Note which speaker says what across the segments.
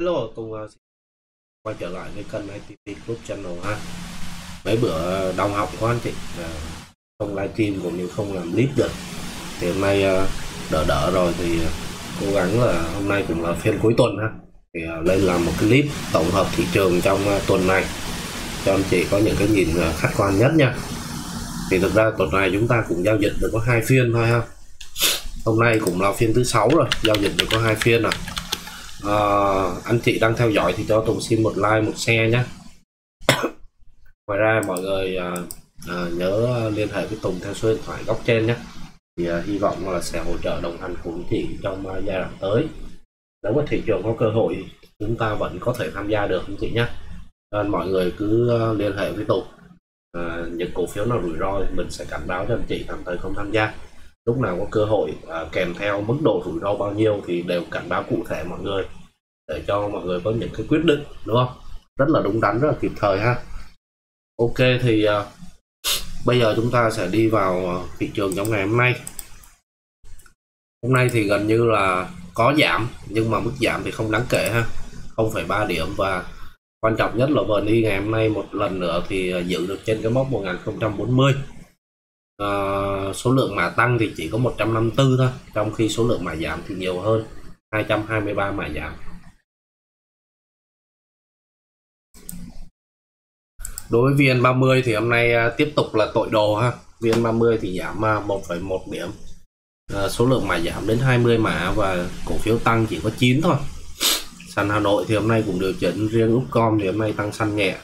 Speaker 1: Hello, Tùng uh, à, quay trở lại với kênh ITP Club Channel ha. Mấy bữa đau học quá anh chị, uh, không livestream cũng như không làm clip được. Thì hôm nay uh, đỡ đỡ rồi thì cố gắng là hôm nay cũng là phiên cuối tuần ha. Thì lên làm một clip tổng hợp thị trường trong tuần này cho anh chị có những cái nhìn khách quan nhất nha. Thì thực ra tuần này chúng ta cũng giao dịch được có hai phiên thôi ha. Hôm nay cũng là phiên thứ sáu rồi, giao dịch được có hai phiên à à, anh chị đang theo dõi thì cho Tùng xin một like một share nhé. Ngoài ra mọi người à, à, nhớ liên hệ với Tùng theo số điện thoại góc trên nhé. Thì à, hy vọng là sẽ hỗ trợ đồng hành cùng chị trong à, giai đoạn tới. Nếu mà thị trường có cơ hội chúng ta vẫn có thể tham gia được anh chị nhé. Nên mọi người cứ à, liên hệ với Tùng. À, những cổ phiếu nào rủi ro mình sẽ cảnh báo cho anh chị tạm thời không tham gia lúc nào có cơ hội à, kèm theo mức độ rủi ro bao nhiêu thì đều cảnh báo cụ thể mọi người để cho mọi người có những cái quyết định đúng không? Rất là đúng đắn rất là kịp thời ha. Ok thì à, bây giờ chúng ta sẽ đi vào à, thị trường trong ngày hôm nay. Hôm nay thì gần như là có giảm nhưng mà mức giảm thì không đáng kể ha. 0,3 điểm và quan trọng nhất là VN e ngày hôm nay một lần nữa thì à, giữ được trên cái mốc 1040 uh, số lượng mã tăng thì chỉ có 154 thôi trong khi số lượng mã giảm thì nhiều hơn 223 mã giảm. Đối với VN30 thì hôm nay uh, tiếp tục là tội đồ ha. VN30 thì giảm à, uh, 1,1 điểm. Uh, số lượng mã giảm đến 20 mã và cổ phiếu tăng chỉ có 9 thôi. Sàn Hà Nội thì hôm nay cũng điều chỉnh riêng Upcom thì hôm nay tăng xanh nhẹ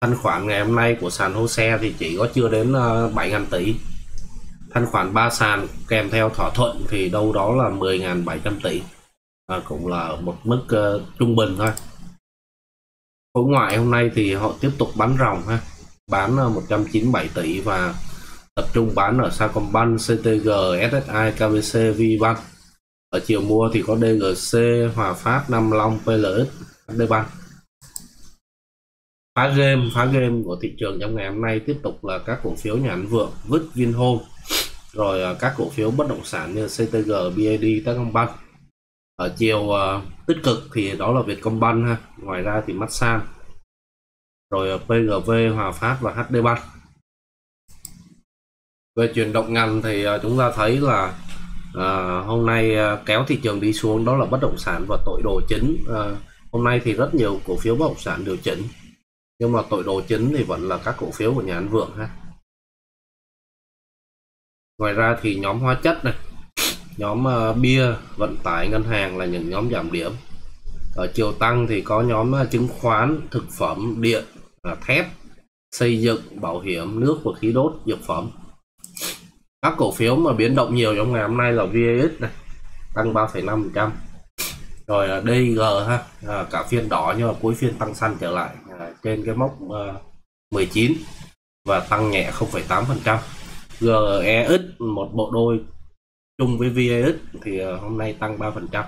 Speaker 1: thanh khoản ngày hôm nay của sàn HOSE thì chỉ có chưa đến ờ, 7.000 tỷ. Thanh khoản ba sàn kèm theo thỏa thuận thì đâu đó là 10.700 tỷ. À, cũng là một mức uh, trung bình thôi. Khối ngoại hôm nay thì họ tiếp tục bán ròng ha. Bán ờ, 197 tỷ và tập trung bán ở Sacombank, CTG, SSI, KBC, VBank ở chiều mua thì có DGC, Hòa Phát, Nam Long, PLX, HD Bank phá game phá game của thị trường trong ngày hôm nay tiếp tục là các cổ phiếu nhà ảnh vượng vứt Vinhome rồi à, các cổ phiếu bất động sản như CTG, bid Techcombank. Ở chiều uh, tích cực thì đó là Vietcombank ha ngoài ra thì Masan rồi à, PGV, Hòa Phát và HD Bank. Về chuyển động ngành thì uh, chúng ta thấy là uh, hôm nay uh, kéo thị trường đi xuống đó là bất động sản và tội đồ chính. Uh, hôm nay thì rất nhiều cổ phiếu bất động sản điều chỉnh nhưng mà tội đồ chính thì vẫn là các cổ phiếu của nhà anh Vượng ha. Ngoài ra thì nhóm hóa chất này nhóm uh, bia vận tải ngân hàng là những nhóm giảm điểm. Ở chiều tăng thì có nhóm uh, chứng khoán thực phẩm điện uh, thép xây dựng bảo hiểm nước và khí đốt dược phẩm. Các cổ phiếu mà biến động nhiều trong ngày hôm nay là VAX này tăng 3,5% rồi DG ha à, cả phiên đỏ nhưng mà cuối phiên tăng xanh trở lại trên cái mốc ờ, 19 và tăng nhẹ 0,8% GEX một bộ đôi chung với VAX thì ờ, hôm nay tăng 3%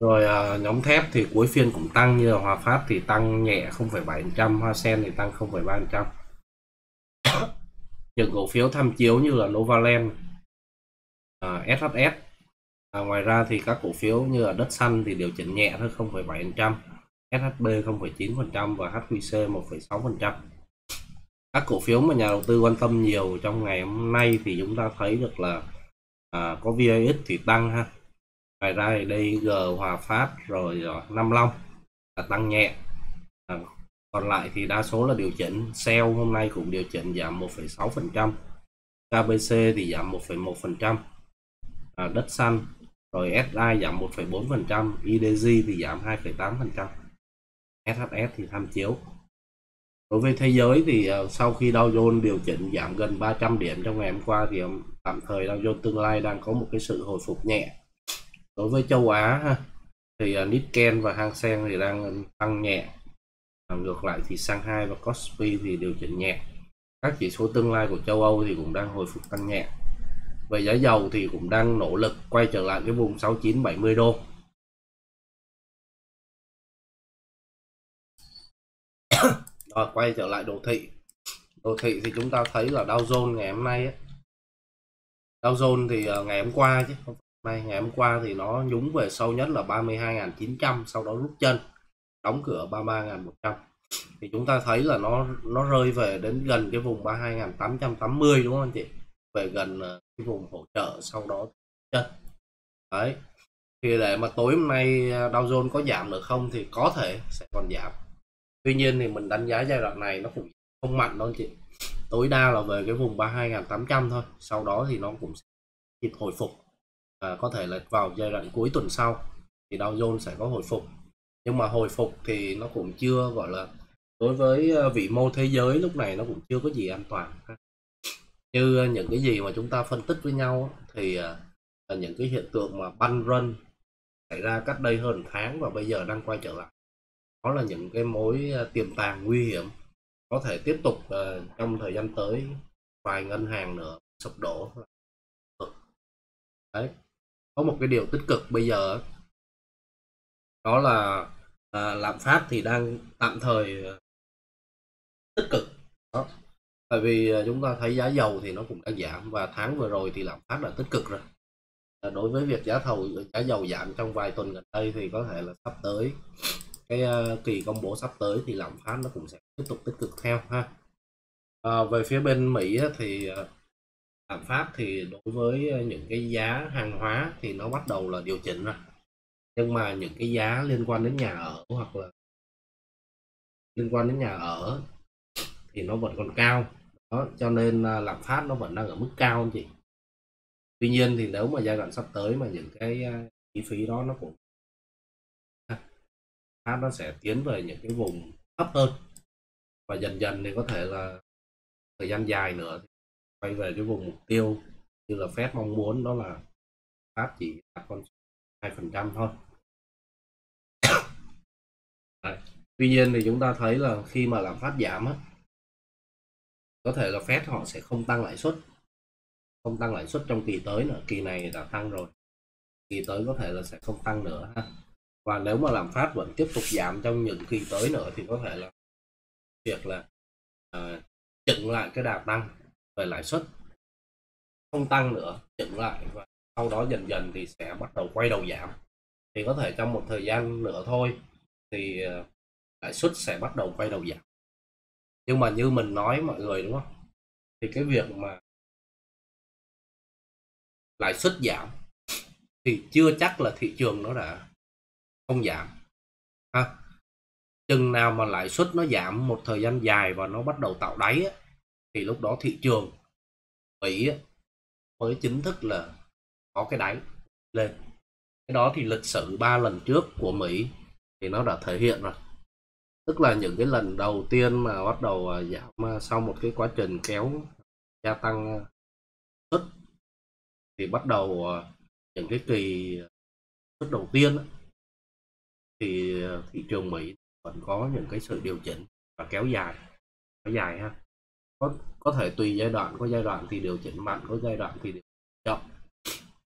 Speaker 1: rồi ờ, nhóm thép thì cuối phiên cũng tăng như là Hòa Phát thì tăng nhẹ 0,7% Hoa Sen thì tăng 0,3% những cổ phiếu tham chiếu như là Novaland uh, SHS à, ngoài ra thì các cổ phiếu như là đất xanh thì điều chỉnh nhẹ thôi 0,7% SHB 0,9% và HQC 1,6% các cổ phiếu mà nhà đầu tư quan tâm nhiều trong ngày hôm nay thì chúng ta thấy được là à, có VAX thì tăng ha. Ngoài ra thì đây G Hòa Phát rồi, rồi Nam Long là tăng nhẹ. À, còn lại thì đa số là điều chỉnh. Sell hôm nay cũng điều chỉnh giảm 1,6% KBC thì giảm 1,1% à, đất xanh rồi SI giảm 1,4% IDG thì giảm 2,8% SHS thì tham chiếu. Đối với thế giới thì ờ, sau khi Dow Jones điều chỉnh giảm gần 300 điểm trong ngày hôm qua thì ờ, tạm thời Dow Jones tương lai đang có một cái sự hồi phục nhẹ. Đối với châu Á ha, thì ờ, Nikkei và Hang Seng thì đang tăng nhẹ. Ngược lại thì Shanghai và Kospi thì điều chỉnh nhẹ. Các chỉ số tương lai của châu Âu thì cũng đang hồi phục tăng nhẹ. Về giá dầu thì cũng đang nỗ lực quay trở lại cái vùng 69 70 đô. Rồi quay trở lại đồ thị. Đồ thị thì chúng ta thấy là Dow Jones ngày hôm nay ấy. Dow Jones thì ờ, ngày hôm qua chứ nay, ngày hôm qua thì nó nhúng về sâu nhất là 32.900 sau đó rút chân, đóng cửa 33.100 thì chúng ta thấy là nó nó rơi về đến gần cái vùng 32.880 đúng không anh chị? Về gần ờ, cái vùng hỗ trợ sau đó chân. Đấy. Thì để mà tối hôm nay ờ, Dow Jones có giảm được không thì có thể sẽ còn giảm tuy nhiên thì mình đánh giá giai đoạn này nó cũng không mạnh đâu anh chị. Tối đa là về cái vùng 32.800 thôi sau đó thì nó cũng sẽ kịp hồi phục à, có thể là vào giai đoạn cuối tuần sau thì Dow Jones sẽ có hồi phục. Nhưng mà hồi phục thì nó cũng chưa gọi là đối với ờ, vị mô thế giới lúc này nó cũng chưa có gì an toàn như ờ, những cái gì mà chúng ta phân tích với nhau thì ờ, là những cái hiện tượng mà băn run xảy ra cách đây hơn tháng và bây giờ đang quay trở lại đó là những cái mối ờ, tiềm tàng nguy hiểm có thể tiếp tục ờ, trong thời gian tới vài ngân hàng nữa sụp đổ. Đấy có một cái điều tích cực bây giờ đó là à, lạm phát thì đang tạm thời tích cực. Đó tại vì chúng ta thấy giá dầu thì nó cũng đã giảm và tháng vừa rồi thì lạm phát là tích cực rồi. À, đối với việc giá thầu giá dầu giảm trong vài tuần gần đây thì có thể là sắp tới cái uh, kỳ công bố sắp tới thì lạm phát nó cũng sẽ tiếp tục tích cực theo ha. À, về phía bên Mỹ thì uh, lạm phát thì đối với những cái giá hàng hóa thì nó bắt đầu là điều chỉnh rồi. Nhưng mà những cái giá liên quan đến nhà ở hoặc là liên quan đến nhà ở thì nó vẫn còn cao. Đó cho nên lạm phát nó vẫn đang ở mức cao anh chị. Tuy nhiên thì nếu mà giai đoạn sắp tới mà những cái chi phí đó nó cũng phát nó sẽ tiến về những cái vùng thấp hơn và dần dần thì có thể là thời gian dài nữa quay về cái vùng mục tiêu như là Fed mong muốn, đó là phát chỉ đạt con hai phần trăm thôi Đấy. tuy nhiên thì chúng ta thấy là khi mà lạm phát giảm á, có thể là Fed họ sẽ không tăng lãi suất, không tăng lãi suất trong kỳ tới nữa, kỳ này đã tăng rồi, kỳ tới có thể là sẽ không tăng nữa ha và nếu mà lạm phát vẫn tiếp tục giảm trong những kỳ tới nữa thì có thể là việc là à, uh, chỉnh lại cái đà tăng về lãi suất. Không tăng nữa chỉnh lại và sau đó dần dần thì sẽ bắt đầu quay đầu giảm. Thì có thể trong một thời gian nữa thôi thì à, lãi suất sẽ bắt đầu quay đầu giảm. Nhưng mà như mình nói mọi người đúng không? Thì cái việc mà lãi suất giảm thì chưa chắc là thị trường nó đã không giảm. Ha chừng nào mà lãi suất nó giảm một thời gian dài và nó bắt đầu tạo đáy ấy, thì lúc đó thị trường Mỹ mới chính thức là có cái đáy lên. Cái đó thì lịch sử ba lần trước của Mỹ thì nó đã thể hiện rồi. Tức là những cái lần đầu tiên mà bắt đầu à, giảm à, sau một cái quá trình kéo gia tăng à, suất thì bắt đầu những cái kỳ suất đầu tiên thì ờ, thị trường Mỹ vẫn có những cái sự điều chỉnh và kéo dài kéo dài ha. Có có thể tùy giai đoạn, có giai đoạn thì điều chỉnh mạnh, có giai đoạn thì điều chỉnh chậm,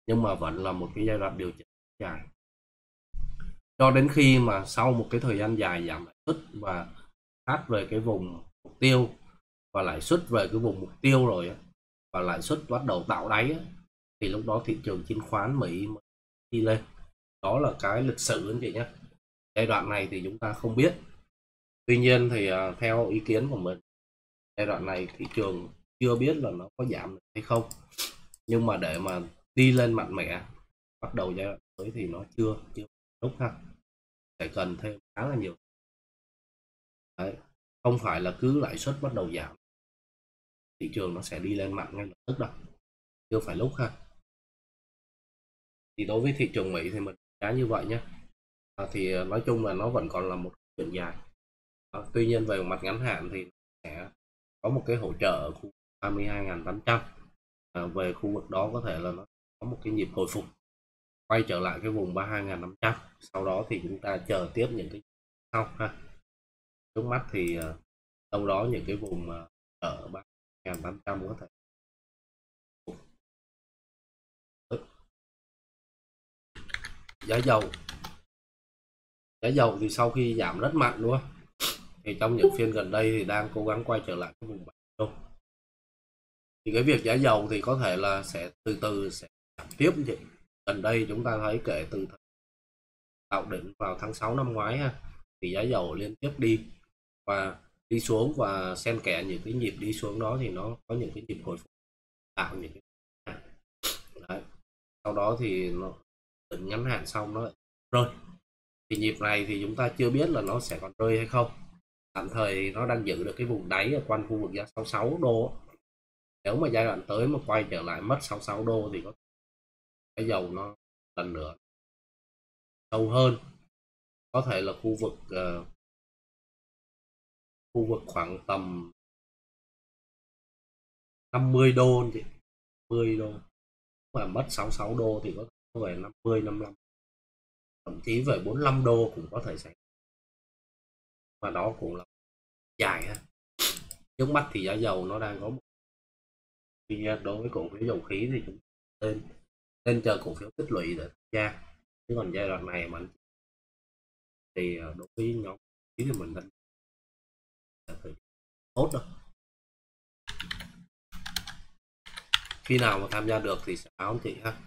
Speaker 1: nhưng mà vẫn là một cái giai đoạn điều chỉnh dài. Cho đến khi mà sau một cái thời gian dài giảm lãi suất và hát về cái vùng mục tiêu và lãi suất về cái vùng mục tiêu rồi và lãi suất bắt đầu tạo đáy thì lúc đó thị trường chứng khoán Mỹ mới đi lên. Đó là cái lịch sử anh chị nhé giai đoạn này thì chúng ta không biết. Tuy nhiên thì uh, theo ý kiến của mình giai đoạn này thị trường chưa biết là nó có giảm được hay không. Nhưng mà để mà đi lên mạnh mẽ bắt đầu giai đoạn tới thì nó chưa chưa lúc ha. Phải cần thêm khá là nhiều. Đấy. không phải là cứ lãi suất bắt đầu giảm. Thị trường nó sẽ đi lên mạnh ngay lập tức đâu chưa phải lúc ha. Thì đối với thị trường Mỹ thì mình giá như vậy nhé Ờ, thì ờ, nói chung là nó vẫn còn là một chuyện dài. À, tuy nhiên về mặt ngắn hạn thì sẽ có một cái hỗ trợ ở khu 32.800 à, về khu vực đó có thể là nó có một cái nhịp hồi phục quay trở lại cái vùng 32.500 sau đó thì chúng ta chờ tiếp những cái sau ha. Trước mắt thì đâu đó những cái vùng ở 3.800 có thể giá dầu giá dầu thì sau khi giảm rất mạnh, đúng không? Thì trong những phiên gần đây thì đang cố gắng quay trở lại cái vùng bảy đô thì cái việc giá dầu thì có thể là sẽ từ từ sẽ giảm tiếp vậy gần đây chúng ta thấy kể từ tạo đỉnh vào tháng 6 năm ngoái ha, thì giá dầu liên tiếp đi và đi xuống và xen kẽ những cái nhịp đi xuống đó thì nó có những cái nhịp hồi phục, tạo những cái Đấy. sau đó thì nó đỉnh ngắn hạn xong nó rơi thì nhịp này thì chúng ta chưa biết là nó sẽ còn rơi hay không. Tạm thời nó đang giữ được cái vùng đáy ở quanh khu vực giá 66 đô nếu mà giai đoạn tới mà quay trở lại mất 66 đô thì có cái dầu nó lần nữa sâu hơn. Có thể là khu vực uh, khu vực khoảng tầm 50 đô thì 10 đô. Mà mất 66 đô thì có về 50 55 thậm chí về 45 đô cũng có thể xảy ra. Và đó cũng là dài ha. Trước mắt thì giá dầu nó đang có một tuy nhiên đối với cổ phiếu dầu khí thì chúng nên nên chờ cổ phiếu tích lũy để ra chứ còn giai đoạn này mà thì ờ, đối với nhóm khí thì mình đánh tốt đâu khi nào mà tham gia được thì sẽ báo chị ha.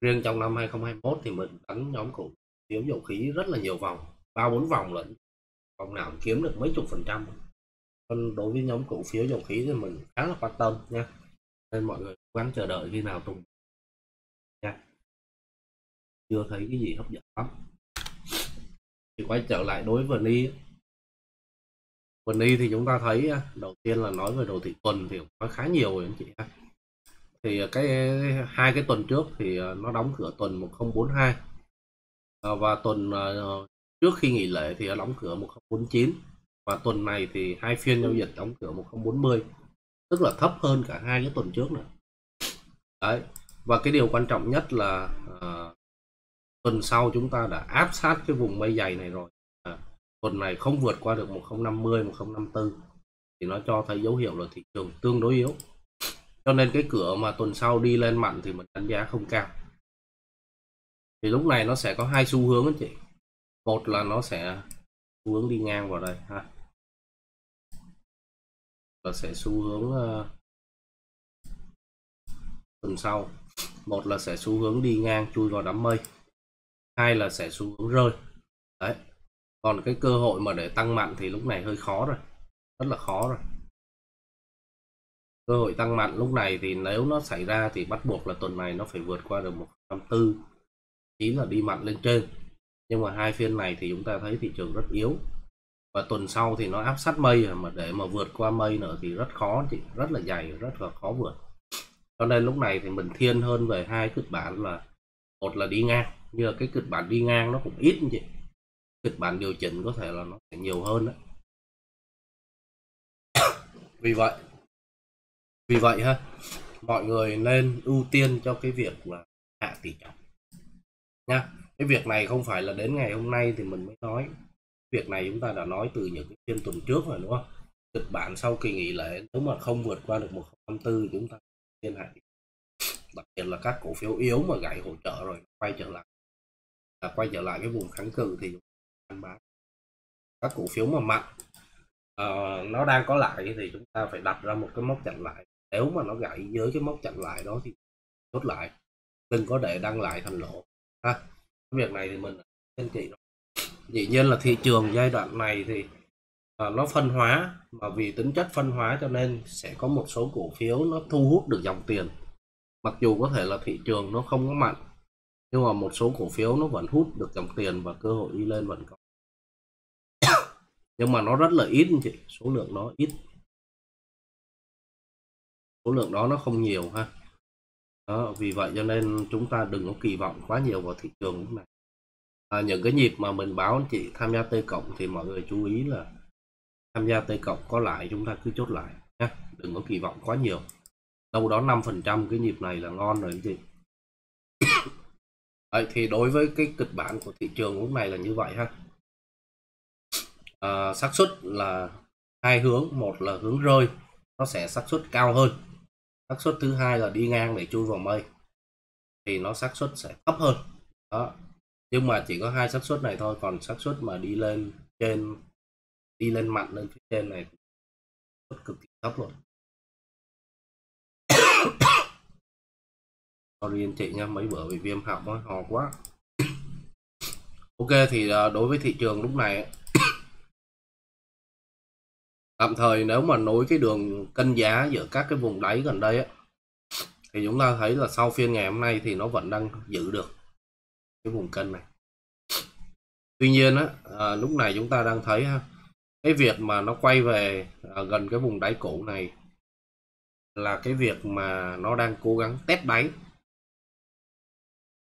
Speaker 1: Riêng trong năm 2021 thì mình đánh nhóm cổ kiếm dầu khí rất là nhiều vòng, ba bốn vòng lận. Vòng nào kiếm được mấy chục phần trăm. Còn đối với nhóm cổ phiếu dầu khí thì mình khá là quan tâm nha. Nên mọi người cố gắng chờ đợi khi nào tung nha. Chưa thấy cái gì hấp dẫn lắm. Thì quay trở lại đối với ni ni thì chúng ta thấy à, đầu tiên là nói về đồ thị tuần thì có khá nhiều rồi anh chị ha. Thì à, cái hai cái tuần trước thì à, nó đóng cửa tuần 1042 Ờ, và tuần ờ, ờ, trước khi nghỉ lễ thì nó đóng cửa 1049 và tuần này thì hai phiên giao dịch đóng cửa 1040 tức là thấp hơn cả hai cái tuần trước nữa. Đấy và cái điều quan trọng nhất là à, tuần sau chúng ta đã áp sát cái vùng mây dày này rồi. À, tuần này không vượt qua được 1050 1054 thì nó cho thấy dấu hiệu là thị trường tương đối yếu. Cho nên cái cửa mà tuần sau đi lên mạnh thì mình đánh giá không cao thì lúc này nó sẽ có hai xu hướng anh chị. Một là nó sẽ xu hướng đi ngang vào đây ha. Và sẽ xu hướng uh, tuần sau. Một là sẽ xu hướng đi ngang chui vào đám mây. Hai là sẽ xu hướng rơi. Đấy. Còn cái cơ hội mà để tăng mạnh thì lúc này hơi khó rồi. Rất là khó rồi. Cơ hội tăng mạnh lúc này thì nếu nó xảy ra thì bắt buộc là tuần này nó phải vượt qua được một trăm tư. 9 là đi mạnh lên trên. Nhưng mà hai phiên này thì chúng ta thấy thị trường rất yếu. Và tuần sau thì nó áp sát mây mà để mà vượt qua mây nữa thì rất khó chị. Rất là dày, rất là khó vượt. Cho nên lúc này thì mình thiên hơn về hai kịch bản là, một là đi ngang. Như cái kịch bản đi ngang nó cũng ít chị. Kịch bản điều chỉnh có thể là nó sẽ nhiều hơn đấy vì vậy vì vậy ha, mọi người nên ưu tiên cho cái việc là hạ tỷ trọng nha. Cái việc này không phải là đến ngày hôm nay thì mình mới nói. Việc này chúng ta đã nói từ những cái phiên tuần trước rồi đúng không? Kịch bản sau kỳ nghỉ lễ nếu mà không vượt qua được 154 chúng ta liên hệ đặc biệt là các cổ phiếu yếu mà gãy hỗ trợ rồi quay trở lại. Là quay trở lại cái vùng kháng cự thì ăn bán các cổ phiếu mà mạnh uh, nó đang có lại thì chúng ta phải đặt ra một cái mốc chặn lại. Nếu mà nó gãy dưới cái mốc chặn lại đó thì chốt lại. Đừng có để đăng lại thành lỗ ha cái việc này thì mình anh kỵ dĩ nhiên là thị trường giai đoạn này thì uh, nó phân hóa mà vì tính chất phân hóa cho nên sẽ có một số cổ phiếu nó thu hút được dòng tiền. Mặc dù có thể là thị trường nó không có mạnh nhưng mà một số cổ phiếu nó vẫn hút được dòng tiền và cơ hội đi lên vẫn có. Nhưng mà nó rất là ít chị số lượng nó ít. Số lượng đó nó không nhiều ha đó, vì vậy cho nên chúng ta đừng có kỳ vọng quá nhiều vào thị trường lúc này. À, những cái nhịp mà mình báo anh chị tham gia T cộng thì mọi người chú ý là tham gia T cộng có lại chúng ta cứ chốt lại nhé đừng có kỳ vọng quá nhiều. Đâu đó 5 phần trăm cái nhịp này là ngon rồi anh chị. Đấy, thì đối với cái kịch bản của thị trường lúc này là như vậy ha. À, xác suất là hai hướng một là hướng rơi nó sẽ xác suất cao hơn xác suất thứ hai là đi ngang để chui vào mây. Thì nó xác suất sẽ thấp hơn. Đó. Nhưng mà chỉ có hai xác suất này thôi, còn xác suất mà đi lên trên, đi lên mạnh lên phía trên này cực kỳ thấp luôn. Sorry anh chị nha, mấy bữa bị viêm họng á, ho quá. Ok thì à, đối với thị trường lúc này tạm thời nếu mà nối cái đường cân giá giữa các cái vùng đáy gần đây á thì chúng ta thấy là sau phiên ngày hôm nay thì nó vẫn đang giữ được cái vùng cân này. Tuy nhiên á à, lúc này chúng ta đang thấy ha cái việc mà nó quay về à, gần cái vùng đáy cũ này là cái việc mà nó đang cố gắng test đáy.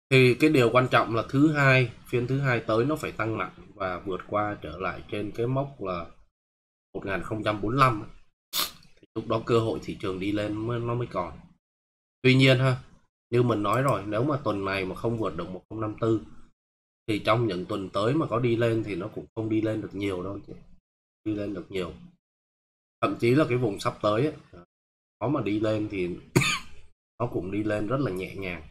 Speaker 1: Thì cái điều quan trọng là thứ hai phiên thứ hai tới nó phải tăng mạnh và vượt qua trở lại trên cái mốc là 1045 thì lúc đó cơ hội thị trường đi lên mới nó mới còn. Tuy nhiên ha như mình nói rồi nếu mà tuần này mà không vượt được 1054 thì trong những tuần tới mà có đi lên thì nó cũng không đi lên được nhiều đâu chị. Đi lên được nhiều. Thậm chí là cái vùng sắp tới ấy, có mà đi lên thì nó cũng đi lên rất là nhẹ nhàng.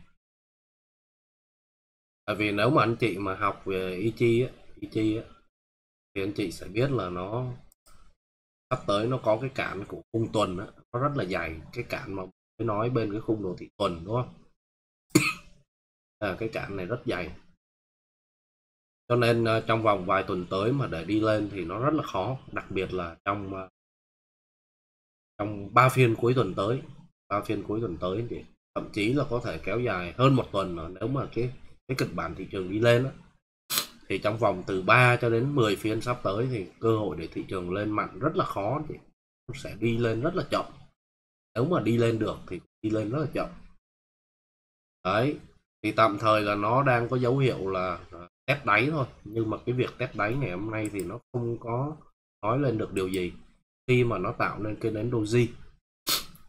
Speaker 1: Tại vì nếu mà anh chị mà học về y chi á y chi á thì anh chị sẽ biết là nó sắp tới nó có cái cản của khung tuần đó, nó rất là dày cái cản mà mới nói bên cái khung đồ thị tuần đúng không? À, cái cản này rất dày. Cho nên uh, trong vòng vài tuần tới mà để đi lên thì nó rất là khó đặc biệt là trong uh, trong ba phiên cuối tuần tới. Ba phiên cuối tuần tới thì thậm chí là có thể kéo dài hơn một tuần nữa nếu mà cái cái kịch bản thị trường đi lên đó, thì trong vòng từ 3 cho đến 10 phiên sắp tới thì cơ hội để thị trường lên mạnh rất là khó, thì sẽ đi lên rất là chậm. Nếu mà đi lên được thì đi lên rất là chậm. Đấy, thì tạm thời là nó đang có dấu hiệu là à, test đáy thôi. Nhưng mà cái việc test đáy ngày hôm nay thì nó không có nói lên được điều gì. Khi mà nó tạo nên cái nến doji.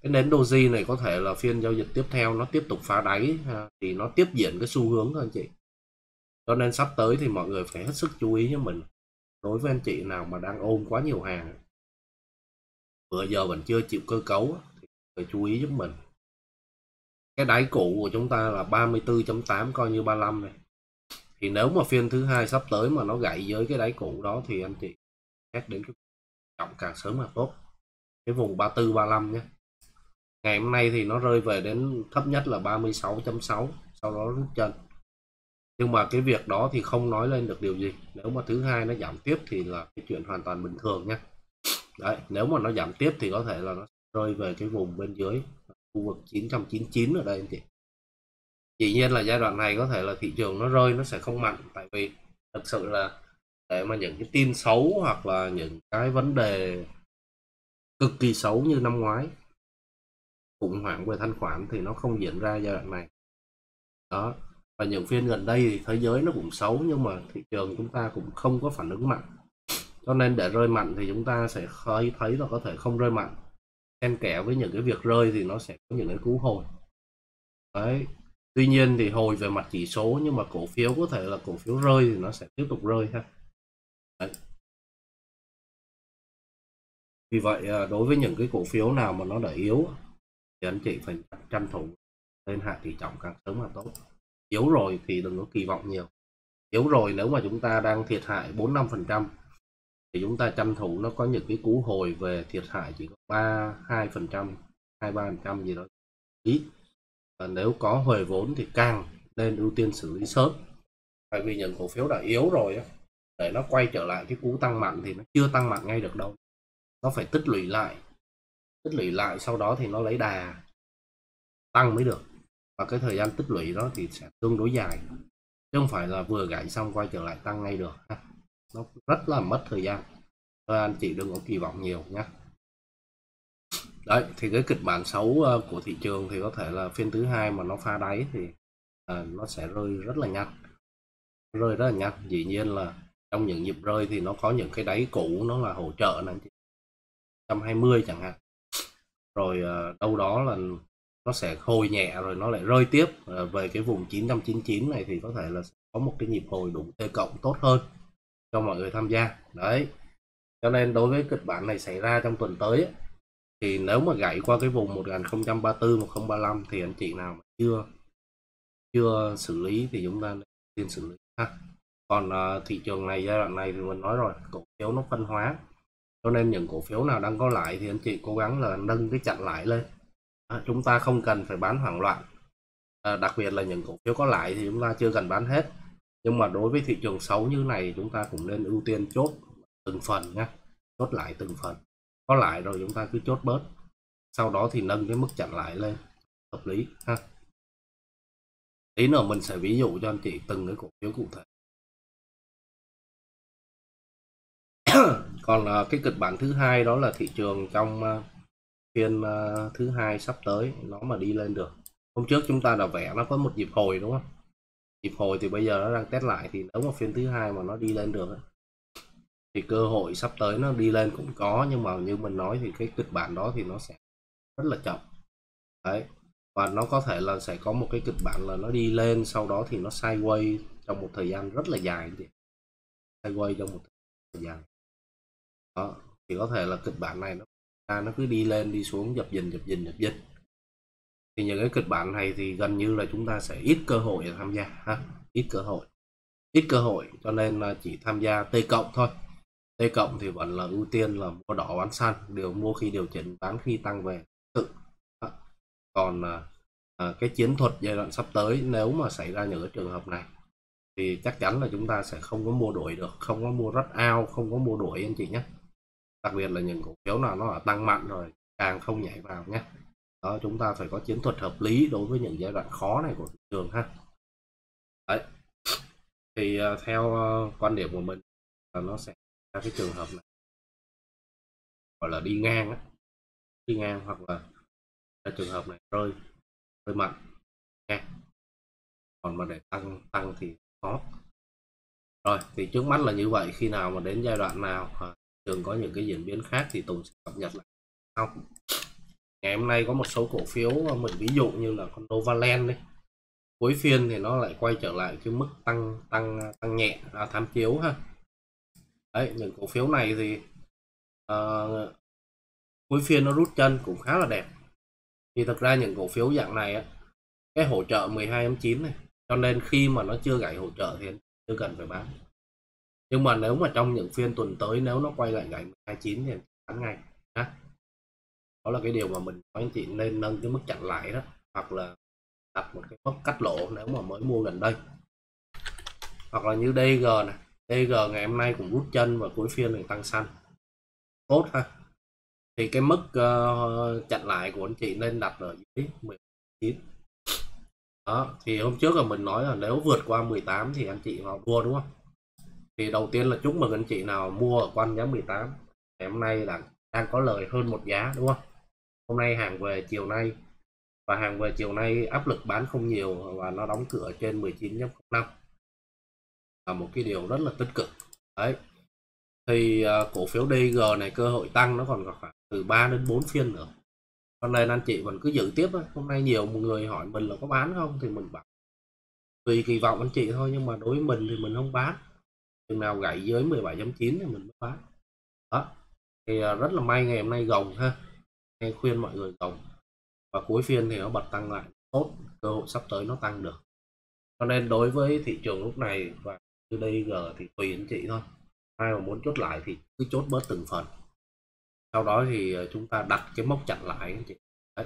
Speaker 1: Cái nến doji này có thể là phiên giao dịch tiếp theo nó tiếp tục phá đáy thì nó tiếp diễn cái xu hướng thôi anh chị cho nên sắp tới thì mọi người phải hết sức chú ý cho mình đối với anh chị nào mà đang ôm quá nhiều hàng. Vừa giờ vẫn chưa chịu cơ cấu thì phải chú ý giúp mình. Cái đáy cũ của chúng ta là 34.8 coi như 35 này. Thì nếu mà phiên thứ hai sắp tới mà nó gãy với cái đáy cũ đó thì anh chị xét đến cái trọng càng sớm càng tốt. Cái vùng 34 35 nhé. Ngày hôm nay thì nó rơi về đến thấp nhất là 36.6 sau đó rút chân nhưng mà cái việc đó thì không nói lên được điều gì. Nếu mà thứ hai nó giảm tiếp thì là cái chuyện hoàn toàn bình thường nhé đấy, nếu mà nó giảm tiếp thì có thể là nó rơi về cái vùng bên dưới, khu vực 999 ở đây anh chị. Dĩ nhiên là giai đoạn này có thể là thị trường nó rơi, nó sẽ không mạnh. Tại vì thực sự là để mà những cái tin xấu hoặc là những cái vấn đề cực kỳ xấu như năm ngoái, khủng hoảng về thanh khoản thì nó không diễn ra giai đoạn này. Đó và những phiên gần đây thì thế giới nó cũng xấu, nhưng mà thị trường chúng ta cũng không có phản ứng mạnh. Cho nên để rơi mạnh thì chúng ta sẽ thấy thấy là có thể không rơi mạnh. Xen kẽ với những cái việc rơi thì nó sẽ có những cái cú hồi. Đấy. Tuy nhiên thì hồi về mặt chỉ số, nhưng mà cổ phiếu có thể là cổ phiếu rơi thì nó sẽ tiếp tục rơi ha. Đấy. vì vậy à, đối với những cái cổ phiếu nào mà nó đã yếu thì anh chị phải tranh thủ lên hạ tỷ trọng càng sớm càng tốt yếu rồi thì đừng có kỳ vọng nhiều. Yếu rồi nếu mà chúng ta đang thiệt hại 4 5 phần trăm thì chúng ta tranh thủ nó có những cái cú hồi về thiệt hại chỉ có 3 2 phần trăm 2 3 phần trăm gì đó. Ít và nếu có hồi vốn thì càng nên ưu tiên xử lý sớm. Tại vì những cổ phiếu đã yếu rồi để nó quay trở lại cái cú tăng mạnh thì nó chưa tăng mạnh ngay được đâu. Nó phải tích lũy lại. Tích lũy lại sau đó thì nó lấy đà, tăng mới được và cái thời gian tích lũy đó thì sẽ tương đối dài. Chứ không phải là vừa gãy xong quay trở lại tăng ngay được nó rất là mất thời gian. Thôi anh chị đừng có kỳ vọng nhiều nhé đấy thì cái kịch bản xấu ờ, của thị trường thì có thể là phiên thứ hai mà nó pha đáy thì à, nó sẽ rơi rất là nhanh. Rơi rất là nhanh. Dĩ nhiên là trong những nhịp rơi thì nó có những cái đáy cũ nó là hỗ trợ này 120 chẳng hạn. Rồi ờ, đâu đó là nó sẽ hồi nhẹ rồi nó lại rơi tiếp. À, về cái vùng 999 này thì có thể là có một cái nhịp hồi đủ T cộng tốt hơn cho mọi người tham gia. Đấy. Cho nên đối với kịch bản này xảy ra trong tuần tới ấy, thì nếu mà gãy qua cái vùng 1034 1035 thì anh chị nào mà chưa chưa xử lý thì chúng ta nên xử lý ha. Còn uh, thị trường này giai đoạn này thì mình nói rồi cổ phiếu nó phân hóa. Cho nên những cổ phiếu nào đang có lại thì anh chị cố gắng là nâng cái chặn lại lên à, chúng ta không cần phải bán hoảng loạn. À, đặc biệt là những cổ phiếu có lãi thì chúng ta chưa cần bán hết. Nhưng mà đối với thị trường xấu như này chúng ta cũng nên ưu tiên chốt từng phần nhé chốt lại từng phần. Có lãi rồi chúng ta cứ chốt bớt. Sau đó thì nâng cái mức chặn lại lên. Hợp lý ha. Tí nữa mình sẽ ví dụ cho anh chị từng cái cổ phiếu cụ thể. Còn ờ, cái kịch bản thứ hai đó là thị trường trong ờ, phiên uh, thứ hai sắp tới nó mà đi lên được. Hôm trước chúng ta đã vẽ nó có một nhịp hồi đúng không? Nhịp hồi thì bây giờ nó đang test lại thì nếu mà phiên thứ hai mà nó đi lên được thì cơ hội sắp tới nó đi lên cũng có nhưng mà như mình nói thì cái kịch bản đó thì nó sẽ rất là chậm. Đấy và nó có thể là sẽ có một cái kịch bản là nó đi lên sau đó thì nó sideways trong một thời gian rất là dài thì sideways trong một thời gian. Đó thì có thể là kịch bản này nó ta nó cứ đi lên đi xuống dập dình dập dình dập dình. Thì những cái kịch bản này thì gần như là chúng ta sẽ ít cơ hội để tham gia ha ít cơ hội. Ít cơ hội cho nên là chỉ tham gia T cộng thôi. T cộng thì vẫn là ưu tiên là mua đỏ bán xanh đều mua khi điều chỉnh bán khi tăng về tự còn à, à, cái chiến thuật giai đoạn sắp tới nếu mà xảy ra những cái trường hợp này thì chắc chắn là chúng ta sẽ không có mua đuổi được không có mua rất ao không có mua đuổi anh chị nhé đặc biệt là những cổ phiếu nào nó ở tăng mạnh rồi càng không nhảy vào nhé. Đó chúng ta phải có chiến thuật hợp lý đối với những giai đoạn khó này của thị trường ha. Đấy. Thì uh, theo uh, quan điểm của mình là nó sẽ ra cái trường hợp này. Gọi là đi ngang á. Đi ngang hoặc là trường hợp này rơi rơi mạnh. Nha. Còn mà để tăng tăng thì khó. Rồi thì trước mắt là như vậy khi nào mà đến giai đoạn nào à, trường có những cái diễn biến khác thì tùng sẽ cập nhật lại. Sau ngày hôm nay có một số cổ phiếu mình ví dụ như là con Novaland đi cuối phiên thì nó lại quay trở lại cái mức tăng tăng tăng nhẹ à, tham chiếu ha. Đấy những cổ phiếu này thì uh, cuối phiên nó rút chân cũng khá là đẹp. Thì thực ra những cổ phiếu dạng này á cái hỗ trợ 12.9 này cho nên khi mà nó chưa gãy hỗ trợ thì chưa cần phải bán nhưng mà nếu mà trong những phiên tuần tới nếu nó quay lại gãy 29 thì bán ngay ha đó là cái điều mà mình nói anh chị nên nâng cái mức chặn lại đó hoặc là đặt một cái mốc cắt lỗ nếu mà mới mua gần đây. Hoặc là như DG này DG ngày hôm nay cũng rút chân và cuối phiên thì tăng xanh. Tốt ha. Thì cái mức uh, chặn lại của anh chị nên đặt ở dưới 19 đó thì hôm trước là mình nói là nếu vượt qua 18 thì anh chị vào mua đúng không? Thì đầu tiên là chúc mừng anh chị nào mua ở quanh giá 18 ngày hôm nay là đang có lời hơn một giá đúng không? Hôm nay hàng về chiều nay và hàng về chiều nay áp lực bán không nhiều và nó đóng cửa trên 19.05 là một cái điều rất là tích cực. Đấy. Thì uh, cổ phiếu DG này cơ hội tăng nó còn khoảng từ 3 đến 4 phiên nữa. Hôm nay anh chị vẫn cứ giữ tiếp đó. hôm nay nhiều người hỏi mình là có bán không thì mình bảo tùy kỳ vọng anh chị thôi nhưng mà đối với mình thì mình không bán chừng nào gãy dưới 17.9 thì mình mới bán đó, thì à, rất là may ngày hôm nay gồng ha. Hay khuyên mọi người gồng. Và cuối phiên thì nó bật tăng lại, tốt, cơ hội sắp tới nó tăng được. Cho nên đối với thị trường lúc này và từ đây giờ thì tùy anh chị thôi. Ai mà muốn chốt lại thì cứ chốt bớt từng phần. Sau đó thì à, chúng ta đặt cái mốc chặn lại anh chị. Đấy.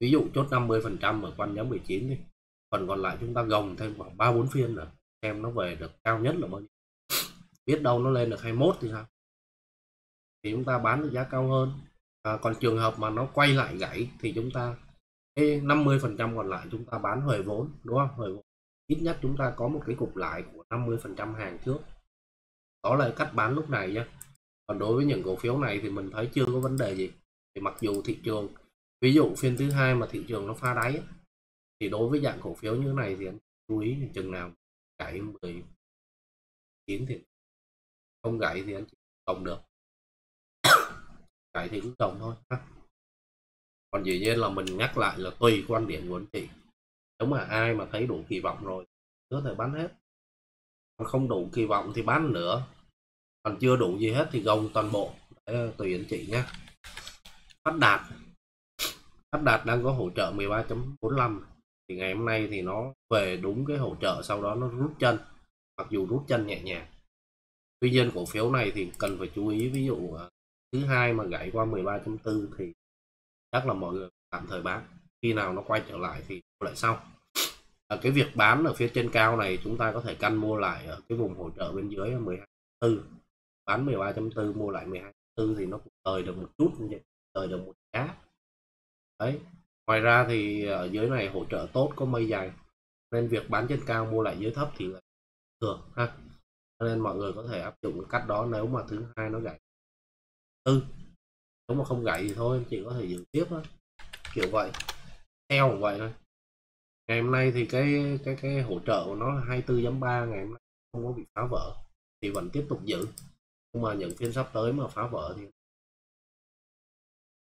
Speaker 1: ví dụ chốt 50 phần trăm ở quanh giá 19 đi. Phần còn lại chúng ta gồng thêm khoảng ba bốn phiên nữa xem nó về được cao nhất là bao nhiêu biết đâu nó lên được 21 thì sao? Thì chúng ta bán được giá cao hơn. À, còn trường hợp mà nó quay lại gãy thì chúng ta cái 50 phần trăm còn lại chúng ta bán hồi vốn đúng không? Hồi vốn. Ít nhất chúng ta có một cái cục lại của 50 phần trăm hàng trước. Đó là cách bán lúc này nhé còn đối với những cổ phiếu này thì mình thấy chưa có vấn đề gì. Thì mặc dù thị trường ví dụ phiên thứ hai mà thị trường nó pha đáy thì đối với dạng cổ phiếu như này thì anh chú ý chừng nào gãy 19 thì không gãy thì anh chị cộng được. Gãy thì cứ cộng thôi còn dĩ nhiên là mình nhắc lại là tùy quan điểm của anh chị. Nếu mà ai mà thấy đủ kỳ vọng rồi có thể bán hết. Còn không đủ kỳ vọng thì bán nữa. Còn chưa đủ gì hết thì gồng toàn bộ, để tùy anh chị nhé phát đạt. Phát đạt đang có hỗ trợ 13.45 thì ngày hôm nay thì nó về đúng cái hỗ trợ, sau đó nó rút chân. Mặc dù rút chân nhẹ nhàng tuy nhiên cổ phiếu này thì cần phải chú ý ví dụ à, thứ hai mà gãy qua 13.4 thì chắc là mọi người tạm thời bán. Khi nào nó quay trở lại thì lại sau. À, cái việc bán ở phía trên cao này chúng ta có thể căn mua lại ở cái vùng hỗ trợ bên dưới 12.4 bán 13.4 mua lại 12.4 thì nó cũng lời được một chút như vậy lời được một giá. Đấy ngoài ra thì ở dưới này hỗ trợ tốt có mây dày nên việc bán trên cao mua lại dưới thấp thì là thường ha nên mọi người có thể áp dụng cách đó nếu mà thứ hai nó gãy. Tư nếu mà không gãy thì thôi chị có thể giữ tiếp đó. kiểu vậy. Theo vậy thôi. Ngày hôm nay thì cái cái cái hỗ trợ của nó 24.3 ngày hôm nay không có bị phá vỡ thì vẫn tiếp tục giữ. Nhưng mà những phiên sắp tới mà phá vỡ thì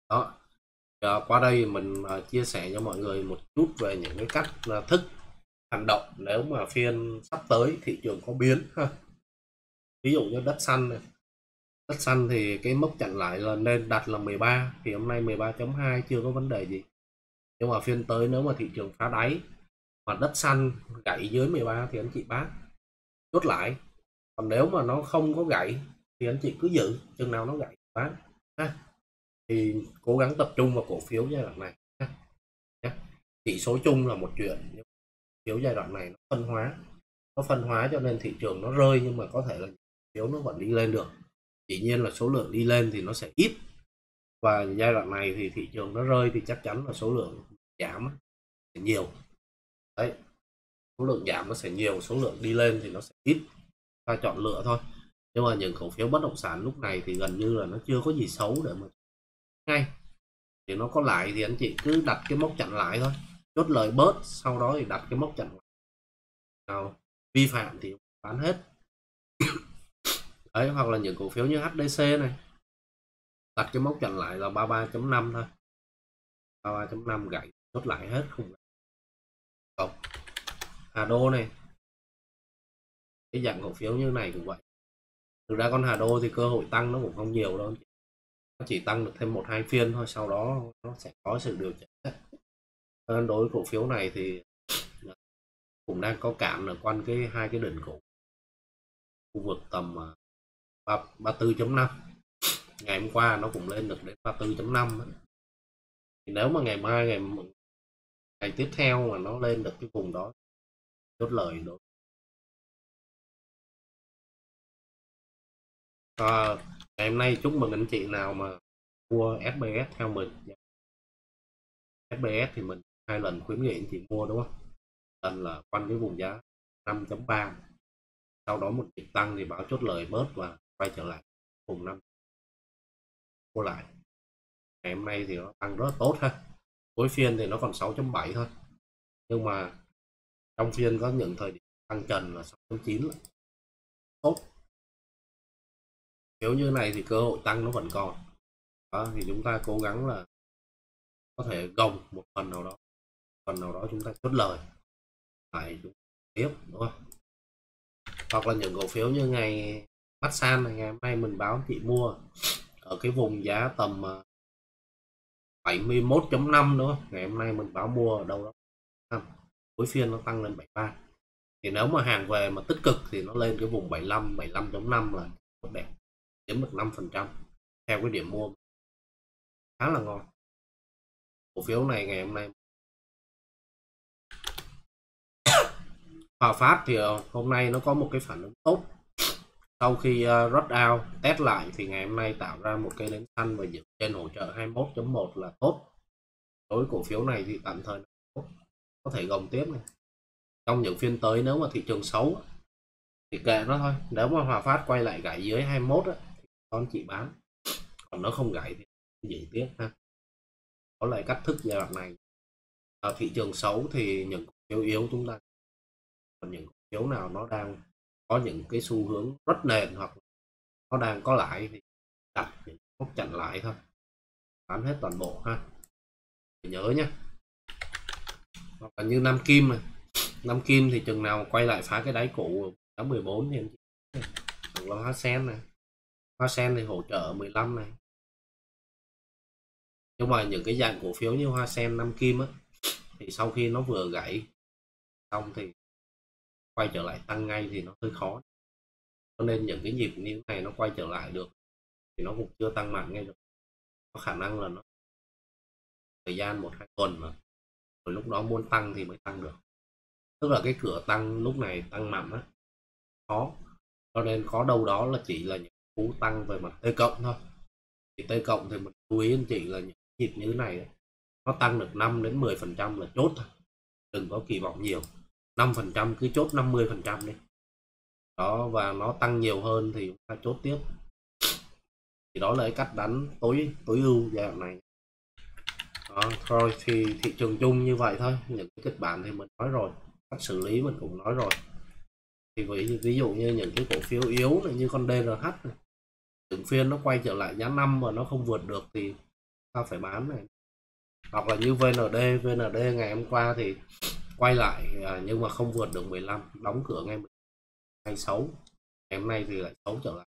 Speaker 1: đó. À, qua đây mình à, chia sẻ cho mọi người một chút về những cái cách à, thức hành động nếu mà phiên sắp tới thị trường có biến ha ví dụ như đất xanh này đất xanh thì cái mốc chặn lại là nên đặt là 13 thì hôm nay 13.2 chưa có vấn đề gì nhưng mà phiên tới nếu mà thị trường phá đáy mà đất xanh gãy dưới 13 thì anh chị bán chốt lại, còn nếu mà nó không có gãy thì anh chị cứ giữ, chừng nào nó gãy bán, ha. thì cố gắng tập trung vào cổ phiếu giai đoạn này, ha. chỉ số chung là một chuyện, nhưng phiếu giai đoạn này nó phân hóa nó phân hóa cho nên thị trường nó rơi nhưng mà có thể là phiếu nó vẫn đi lên được. Chỉ nhiên là số lượng đi lên thì nó sẽ ít. Và giai đoạn này thì thị trường nó rơi thì chắc chắn là số lượng giảm sẽ nhiều. Đấy. Số lượng giảm nó sẽ nhiều, số lượng đi lên thì nó sẽ ít. Ta chọn lựa thôi. Nhưng mà những cổ phiếu bất động sản lúc này thì gần như là nó chưa có gì xấu để mà ngay. Thì nó có lại thì anh chị cứ đặt cái mốc chặn lại thôi. Chốt lời bớt, sau đó thì đặt cái mốc chặn lại. Nào, vi phạm thì bán hết đấy hoặc là những cổ phiếu như HDC này. Đặt cái mốc chặn lại là 33.5 thôi. 33.5 gãy, chốt lại hết, không không Hà Đô này. Cái dạng cổ phiếu như này cũng vậy. Thực ra con Hà Đô thì cơ hội tăng nó cũng không nhiều đâu. Nó chỉ tăng được thêm một hai phiên thôi, sau đó nó sẽ có sự điều chỉnh. Đối với cổ phiếu này thì cũng đang có cảm là quanh cái hai cái đỉnh cổ khu vực tầm à, à, ba ba tư chấm năm. Ngày hôm qua nó cũng lên được đến ba tư chấm năm thì nếu mà ngày mai ngày ngày tiếp theo mà nó lên được cái vùng đó chốt lời đó à, ngày hôm nay chúc mừng anh chị nào mà mua SBS theo mình SBS thì mình hai lần khuyến nghị anh chị mua đúng không? Lần là quanh cái vùng giá 5.3 sau đó một nhịp tăng thì báo chốt lời bớt và quay trở lại vùng năm. Mua lại. Ngày hôm nay thì nó tăng rất tốt ha. Cuối phiên thì nó còn 6.7 thôi. Nhưng mà trong phiên có những thời điểm tăng trần là 6.9 tốt. Nếu như này thì cơ hội tăng nó vẫn còn. Đó, thì chúng ta cố gắng là có thể gồng một phần nào đó. Phần nào đó chúng ta chốt lời. Phải tiếp đúng không? Hoặc là những cổ phiếu như ngày Masan này ngày hôm nay mình báo chị mua ở cái vùng giá tầm 71.5 ờ, nữa. Ngày hôm nay mình báo mua ở đâu đó cuối phiên nó tăng lên 73 thì nếu mà hàng về mà tích cực thì nó lên cái vùng 75 75.5 là tốt đẹp chiếm được 5 phần trăm theo cái điểm mua. Khá là ngon. Cổ phiếu này ngày hôm nay Hòa Phát thì ờ, hôm nay nó có một cái phản ứng tốt sau khi ờ, uh, rút out test lại thì ngày hôm nay tạo ra một cây nến xanh và dựng trên hỗ trợ 21.1 là tốt. Đối cổ phiếu này thì tạm thời có thể gồng tiếp này. Trong những phiên tới nếu mà thị trường xấu thì kệ nó thôi. Nếu mà Hòa Phát quay lại gãy dưới 21 á, thì con chị bán. Còn nó không gãy thì giữ tiếp ha. Có lại cách thức giai đoạn này. Ở thị trường xấu thì những cổ phiếu yếu chúng ta. Còn những cổ phiếu nào nó đang có những cái xu hướng rất nền hoặc nó đang có lại thì đặt những mốc chặn lại thôi. Bán hết toàn bộ ha. Nhớ nhé hoặc là như Nam Kim này. Nam Kim thì chừng nào quay lại phá cái đáy cũ tháng 14 thì em chỉ hoặc là Hoa Sen này. Hoa Sen thì hỗ trợ 15 này. Nhưng mà những cái dạng cổ phiếu như Hoa Sen, Nam Kim á, thì sau khi nó vừa gãy xong thì quay trở lại tăng ngay thì nó hơi khó. Cho nên những cái nhịp như này nó quay trở lại được thì nó cũng chưa tăng mạnh ngay được. Có khả năng là nó thời gian một, hai tuần mà, rồi lúc đó muốn tăng thì mới tăng được. Tức là cái cửa tăng lúc này tăng mạnh á, khó. Cho nên có đâu đó là chỉ là những cú tăng về mặt t cộng thôi. Thì t cộng thì mình chú ý anh chị là những nhịp như thế này nó tăng được 5 đến 10 phần trăm là chốt thôi, đừng có kỳ vọng nhiều. 5 phần trăm cứ chốt 50 phần trăm đi. Đó và nó tăng nhiều hơn thì chúng ta chốt tiếp. Thì đó là cái cách đánh tối tối ưu giai đoạn này. Đó, thôi thì thị trường chung như vậy thôi. Những cái kịch bản thì mình nói rồi cách xử lý mình cũng nói rồi. Thì ví, ví dụ như những cái cổ phiếu yếu này như con DRH này từng phiên nó quay trở lại giá năm mà nó không vượt được thì ta phải bán này. Hoặc là như VND VND ngày hôm qua thì quay lại à, nhưng mà không vượt được 15 đóng cửa ngay 26 ngày hôm nay thì lại xấu trở lại.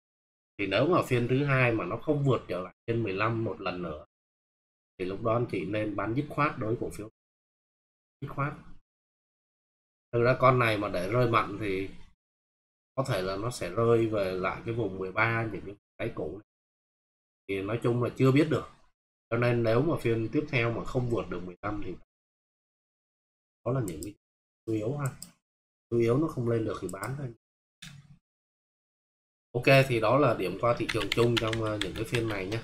Speaker 1: Thì nếu mà phiên thứ hai mà nó không vượt trở lại trên 15 một lần nữa, thì lúc đó anh chị nên bán dứt khoát đối cổ phiếu. Dứt khoát. Thực ra con này mà để rơi mạnh thì có thể là nó sẽ rơi về lại cái vùng 13 những cái cái cũ thì nói chung là chưa biết được. Cho nên nếu mà phiên tiếp theo mà không vượt được 15 thì đó là những cái chủ yếu ha. Chủ yếu nó không lên được thì bán thôi. Ok, thì đó là điểm qua thị trường chung trong ờ, những cái phiên này nhé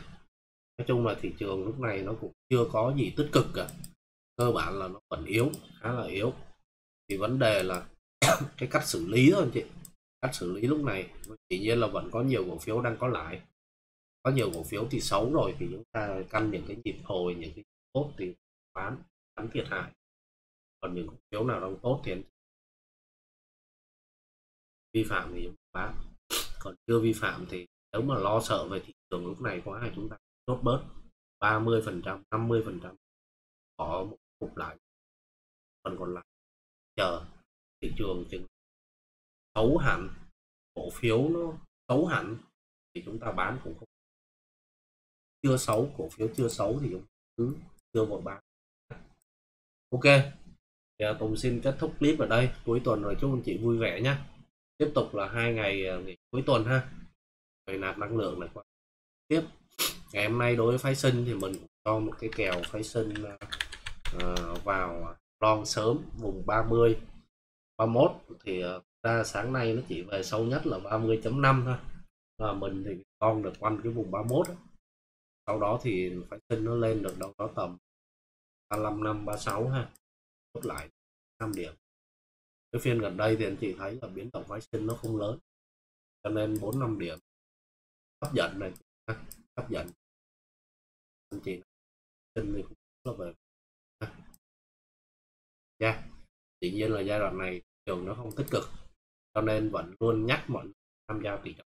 Speaker 1: nói chung là thị trường lúc này nó cũng chưa có gì tích cực cả. Cơ bản là nó vẫn yếu, khá là yếu. Thì vấn đề là cái cách xử lý thôi anh chị. Cách xử lý lúc này tự nhiên là vẫn có nhiều cổ phiếu đang có lãi. Có nhiều cổ phiếu thì xấu rồi thì chúng ta căn những cái nhịp hồi những cái tốt thì bán bán thiệt hại còn những cổ phiếu nào đang tốt thì vi phạm thì bán. Còn chưa vi phạm thì nếu mà lo sợ về thị trường lúc này quá thì chúng ta chốt bớt. 30 phần trăm 50 phần trăm có một cục lại. Phần còn lại chờ thị trường chừng xấu hẳn, cổ phiếu nó xấu hẳn thì chúng ta bán cũng không chưa xấu, cổ phiếu chưa xấu thì chúng ta cứ chưa vội bán. Ok. Dạ, Tùng xin kết thúc clip ở đây. Cuối tuần rồi chúc anh chị vui vẻ nhé. Tiếp tục là hai ngày ờ, nghỉ cuối tuần ha. Ngày nạp năng lượng này qua. Tiếp. Ngày hôm nay đối với phái sinh thì mình cho một cái kèo phái sinh uh, vào long sớm vùng 30 31 thì uh, ra sáng nay nó chỉ về sâu nhất là 30.5 thôi. Và mình thì con được quanh cái vùng 31 đó. sau đó thì phái sinh nó lên được đâu đó tầm 35 năm 36 ha chốt lại 5 điểm. Cái phiên gần đây thì anh chị thấy là biến động phái sinh nó không lớn. Cho nên 4 5 điểm. Hấp dẫn này hấp dẫn. Anh chị sinh thì cũng là về nha. Yeah. tự nhiên là giai đoạn này trường nó không tích cực. Cho nên vẫn luôn nhắc mọi người tham gia tỷ trọng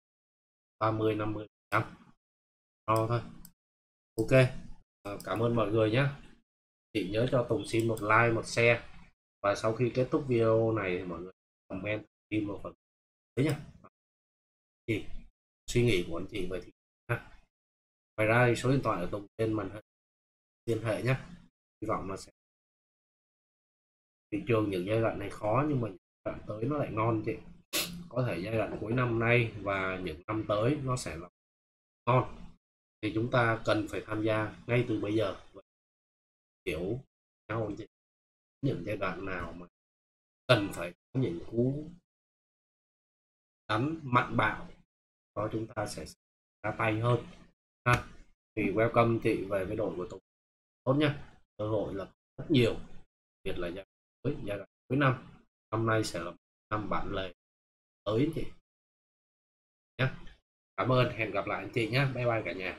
Speaker 1: 30 50 trăm. To thôi. Ok. À, cảm ơn mọi người nhé chị nhớ cho Tùng xin một like, một share. Và sau khi kết thúc video này thì mọi người comment tin một phần đấy nhá. Thì suy nghĩ của anh chị về thì ngoài ra thì số điện thoại ở Tùng trên màn hình liên hệ nhé hy vọng là sẽ thị trường những giai đoạn này khó nhưng mà đoạn tới nó lại ngon chị. Có thể giai đoạn cuối năm nay và những năm tới nó sẽ là ngon. Thì chúng ta cần phải tham gia ngay từ bây giờ kiểu nhau những giai đoạn nào mà cần phải có những cú đánh mạnh bạo đó chúng ta sẽ ra tay hơn, ha? Thì welcome chị về với đội của tôi tốt nhá. Cơ hội là rất nhiều biệt là giai đoạn giai đoạn cuối năm. Năm nay sẽ là năm bạn lề tới chị nhé cảm ơn, hẹn gặp lại anh chị nhé bye bye cả nhà.